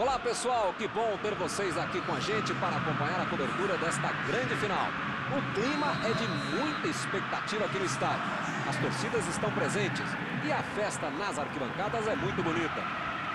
Olá pessoal, que bom ter vocês aqui com a gente para acompanhar a cobertura desta grande final. O clima é de muita expectativa aqui no estádio. As torcidas estão presentes e a festa nas arquibancadas é muito bonita.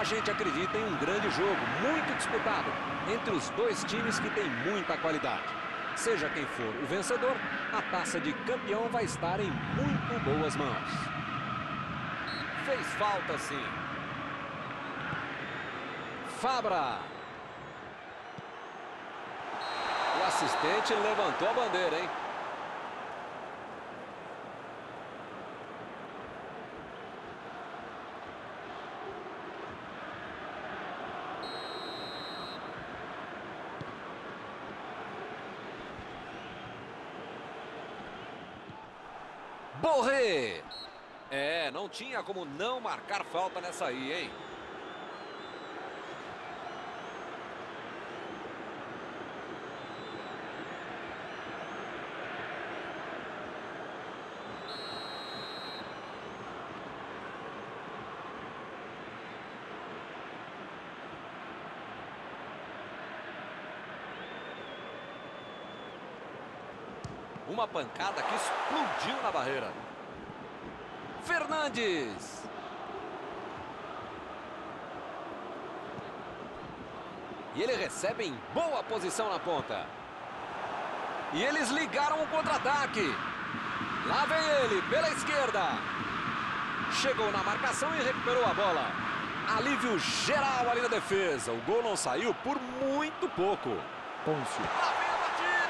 A gente acredita em um grande jogo, muito disputado, entre os dois times que têm muita qualidade. Seja quem for o vencedor, a taça de campeão vai estar em muito boas mãos. Fez falta sim. Fabra. O assistente levantou a bandeira, hein? Borré. É, não tinha como não marcar falta nessa aí, hein? Uma pancada que explodiu na barreira. Fernandes. E ele recebe em boa posição na ponta. E eles ligaram o contra-ataque. Lá vem ele, pela esquerda. Chegou na marcação e recuperou a bola. Alívio geral ali na defesa. O gol não saiu por muito pouco. Pôncio. Lá vem a batida.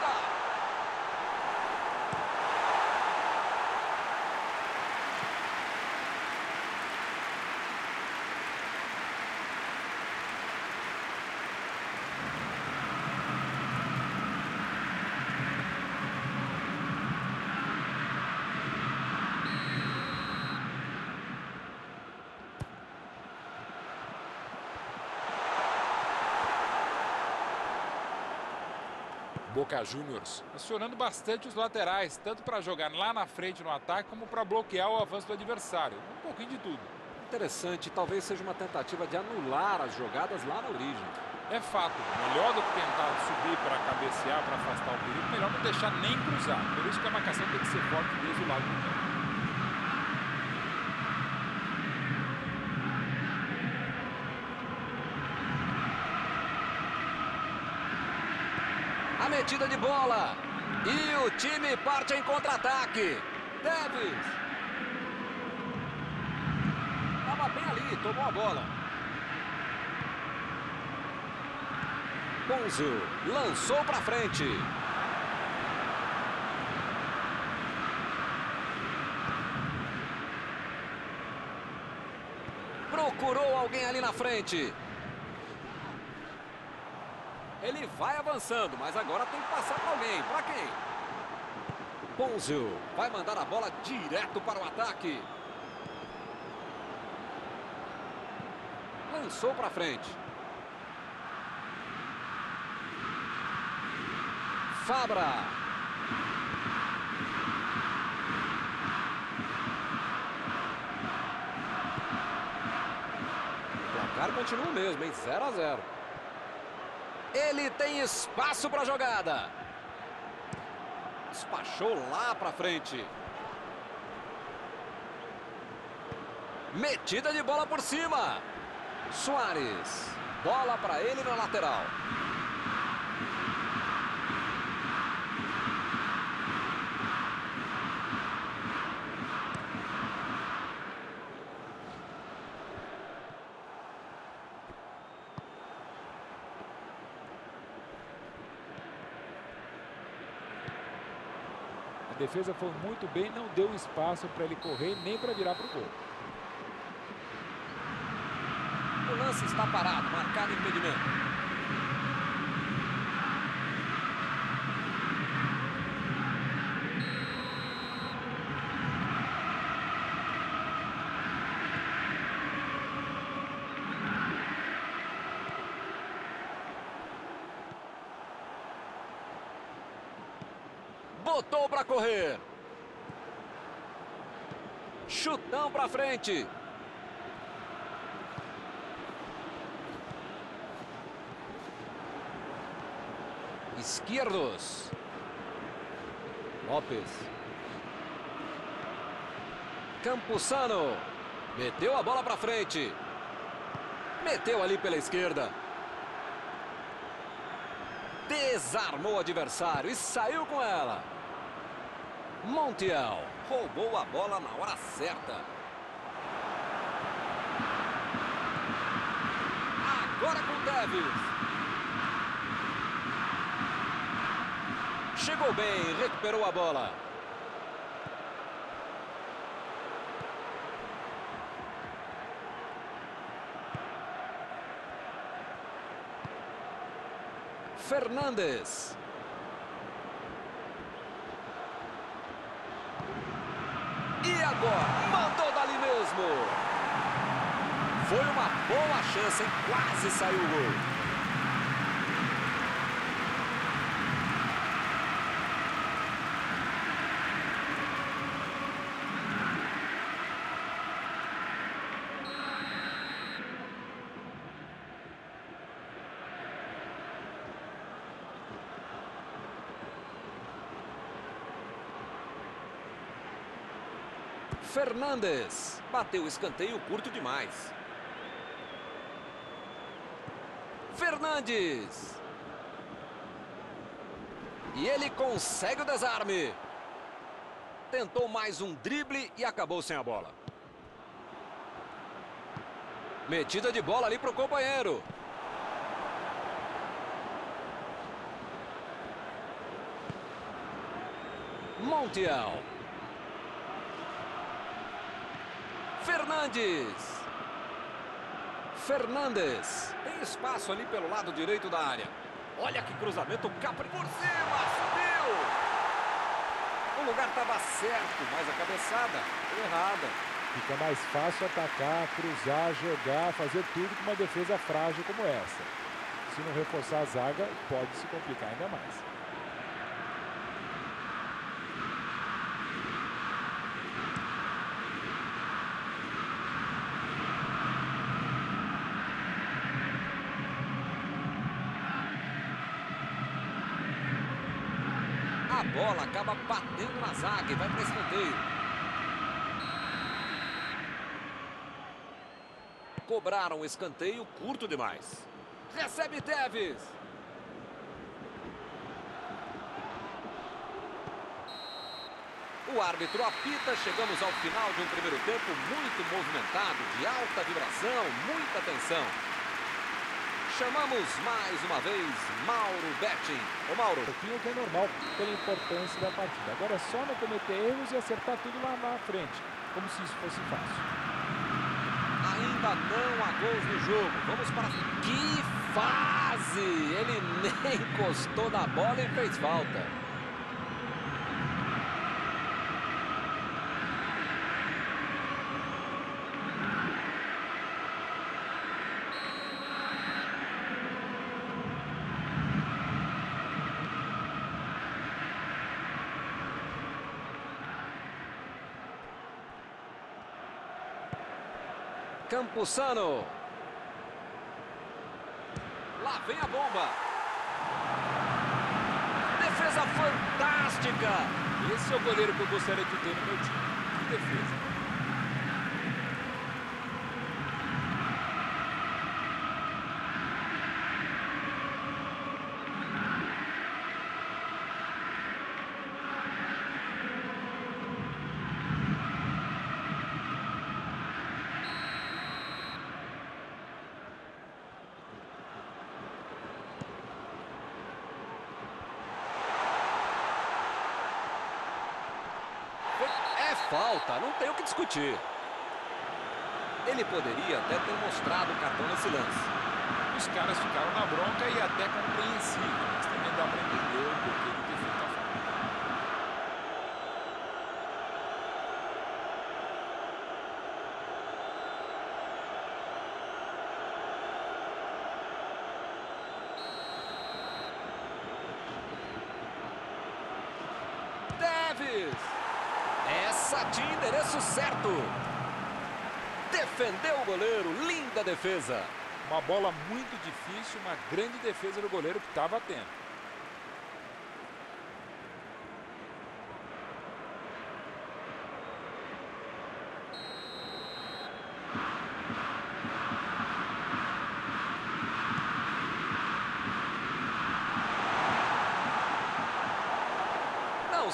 Boca Juniors acionando bastante os laterais, tanto para jogar lá na frente no ataque, como para bloquear o avanço do adversário. Um pouquinho de tudo. Interessante, talvez seja uma tentativa de anular as jogadas lá na origem. É fato, melhor do que tentar subir para cabecear, para afastar o perigo, melhor não deixar nem cruzar. Por isso que a marcação tem que ser forte desde o lado do campo. A metida de bola. E o time parte em contra-ataque. Deves. Estava bem ali, tomou a bola. Bonzo lançou para frente. Procurou alguém ali na frente. Ele vai avançando, mas agora tem que passar para alguém. Para quem? Ponzio vai mandar a bola direto para o ataque. Lançou para frente. Fabra. O placar continua o mesmo, em 0 a 0. Ele tem espaço para a jogada. Despachou lá para frente. Metida de bola por cima. Soares. Bola para ele na lateral. A defesa foi muito bem, não deu espaço para ele correr nem para virar para o gol. O lance está parado, marcado impedimento. botou para correr. Chutão para frente. Esquerdos. Lopes. Campuzano. Meteu a bola para frente. Meteu ali pela esquerda. Desarmou o adversário e saiu com ela. Montiel roubou a bola na hora certa. Agora com Teves. Chegou bem, recuperou a bola. Fernandes. E agora, mandou dali mesmo. Foi uma boa chance, hein? quase saiu o gol. Fernandes. Bateu o escanteio curto demais. Fernandes. E ele consegue o desarme. Tentou mais um drible e acabou sem a bola. Metida de bola ali para o companheiro. Montiel. Fernandes. Fernandes. Tem espaço ali pelo lado direito da área. Olha que cruzamento, Capri por cima, subiu. O lugar estava certo, mas a cabeçada errada. Fica mais fácil atacar, cruzar, jogar, fazer tudo com uma defesa frágil como essa. Se não reforçar a zaga, pode se complicar ainda mais. A bola acaba batendo na zaga e vai para escanteio. Cobraram o escanteio curto demais. Recebe Teves. O árbitro apita, chegamos ao final de um primeiro tempo muito movimentado, de alta vibração, muita tensão. Chamamos mais uma vez Mauro Betting. Ô Mauro. Um pouquinho que é normal pela importância da partida. Agora é só não cometer erros e acertar tudo lá na frente, como se isso fosse fácil. Ainda não há gols no jogo. Vamos para... Que fase! Ele nem encostou na bola e fez falta. Campuzano. Lá vem a bomba. Defesa fantástica. Esse é o goleiro que eu gostaria de ter no meu time. Que defesa. É falta, não tem o que discutir. Ele poderia até ter mostrado o cartão nesse lance. Os caras ficaram na bronca e até compreensível, mas também dá para entender o porquê de ter feito a falta. Teves. Tinha endereço certo. Defendeu o goleiro, linda defesa. Uma bola muito difícil, uma grande defesa do goleiro que estava atento.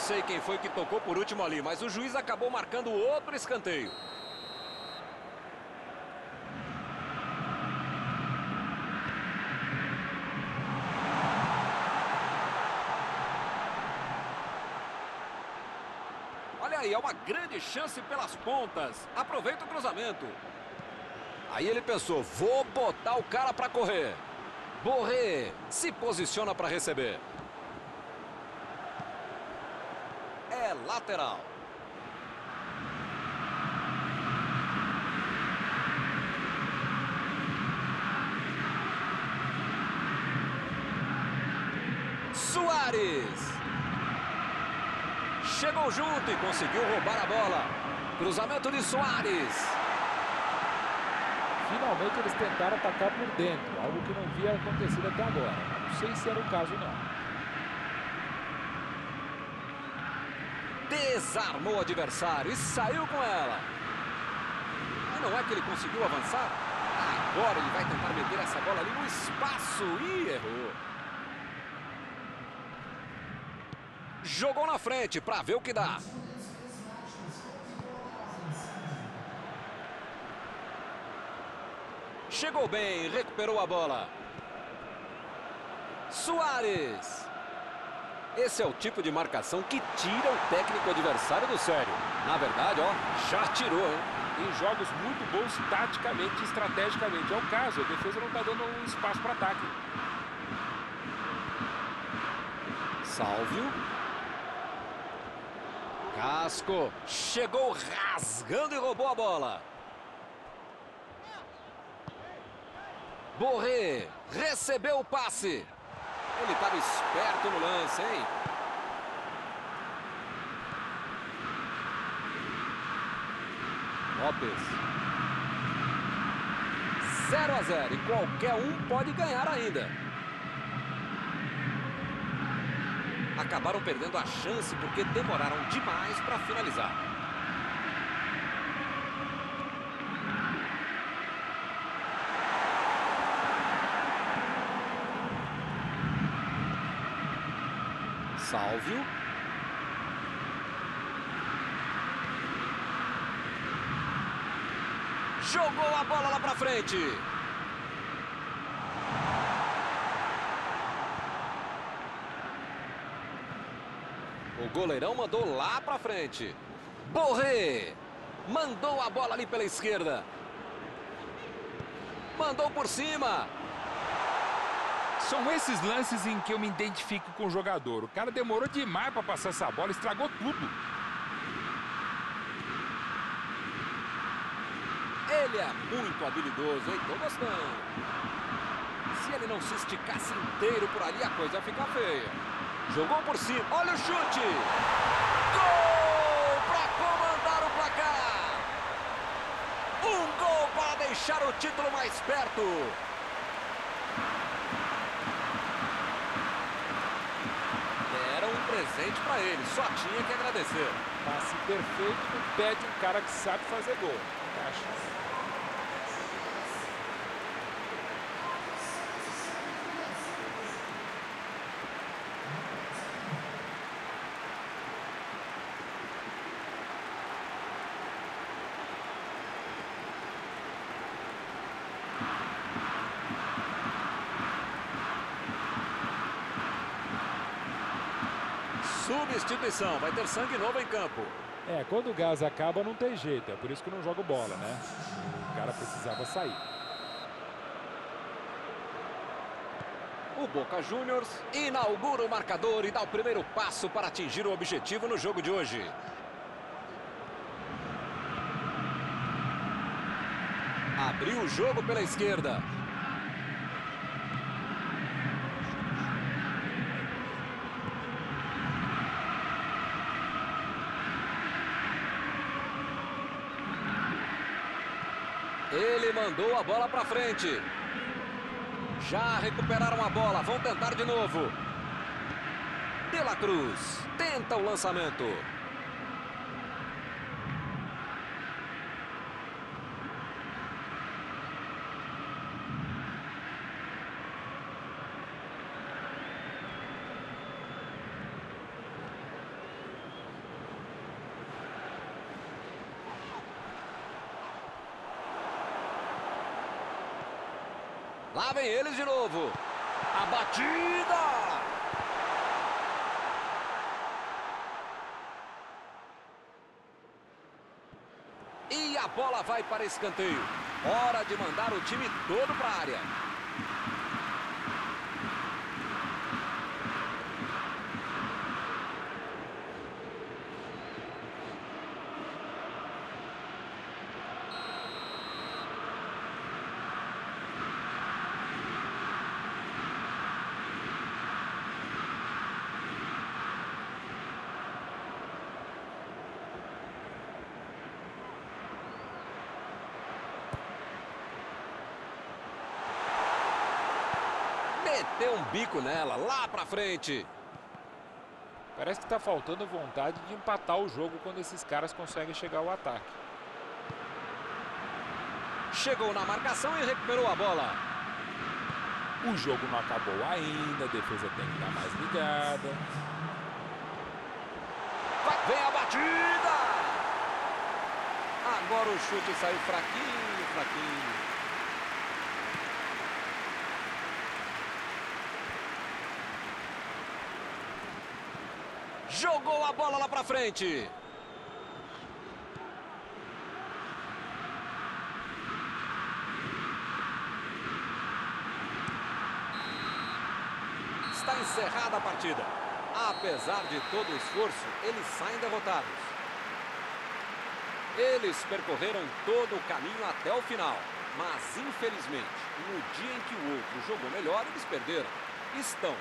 Sei quem foi que tocou por último ali, mas o juiz acabou marcando outro escanteio. Olha aí, é uma grande chance pelas pontas. Aproveita o cruzamento. Aí ele pensou, vou botar o cara para correr. Borré se posiciona para receber. É lateral. Soares. Chegou junto e conseguiu roubar a bola. Cruzamento de Soares. Finalmente eles tentaram atacar por dentro, algo que não havia acontecido até agora. Não sei se era o caso não. Desarmou o adversário e saiu com ela. E não é que ele conseguiu avançar? Agora ele vai tentar meter essa bola ali no espaço e errou. Jogou na frente para ver o que dá. Chegou bem, recuperou a bola. Soares. Esse é o tipo de marcação que tira o técnico adversário do sério. Na verdade, ó, já tirou, hein? Tem jogos muito bons taticamente e estrategicamente. É o caso, a defesa não está dando um espaço para ataque. Sálvio. Casco. Chegou rasgando e roubou a bola. Borré recebeu o passe. Ele estava esperto no lance, hein? Lopes. 0 a 0 e qualquer um pode ganhar ainda. Acabaram perdendo a chance porque demoraram demais para finalizar. Sálvio. Jogou a bola lá para frente. O goleirão mandou lá para frente. Borré mandou a bola ali pela esquerda. Mandou por cima. São esses lances em que eu me identifico com o jogador. O cara demorou demais para passar essa bola, estragou tudo. Ele é muito habilidoso, hein? Tô gostando. Se ele não se esticasse inteiro por ali, a coisa ia ficar feia. Jogou por cima. Olha o chute. Gol para comandar o placar. Um gol para deixar o título mais perto. Presente para ele. Só tinha que agradecer. Passe perfeito no pé de um cara que sabe fazer gol. Acho. Substituição, vai ter sangue novo em campo. É, quando o gás acaba não tem jeito, é por isso que não jogo bola, né? O cara precisava sair. O Boca Juniors inaugura o marcador e dá o primeiro passo para atingir o objetivo no jogo de hoje. Abriu o jogo pela esquerda. Ele mandou a bola para frente. Já recuperaram a bola, vão tentar de novo. De La Cruz tenta o lançamento. Lá vem eles de novo. A batida! E a bola vai para escanteio. Hora de mandar o time todo para a área. Meteu um bico nela, lá pra frente. Parece que está faltando vontade de empatar o jogo quando esses caras conseguem chegar ao ataque. Chegou na marcação e recuperou a bola. O jogo não acabou ainda, a defesa tem que estar mais ligada. Vai, vem a batida! Agora o chute saiu fraquinho, fraquinho. Jogou a bola lá pra frente. Está encerrada a partida. Apesar de todo o esforço, eles saem derrotados. Eles percorreram todo o caminho até o final. Mas, infelizmente, no dia em que o outro jogou melhor, eles perderam. Estão